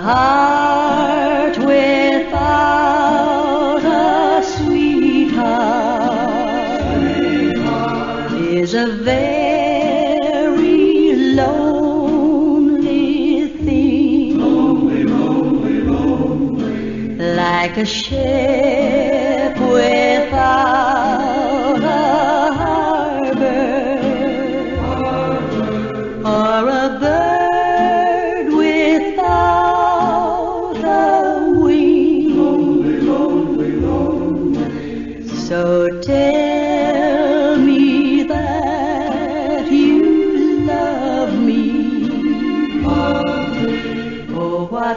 heart without a sweetheart is a very lonely thing, lonely, lonely, lonely. like a shell. So tell me that you love me. Oh, what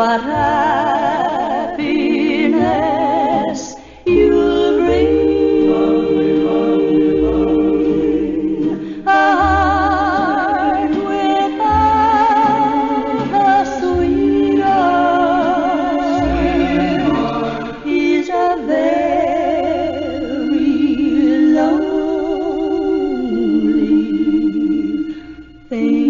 what happiness you'll bring. A heart without a sweetheart is a very lonely thing.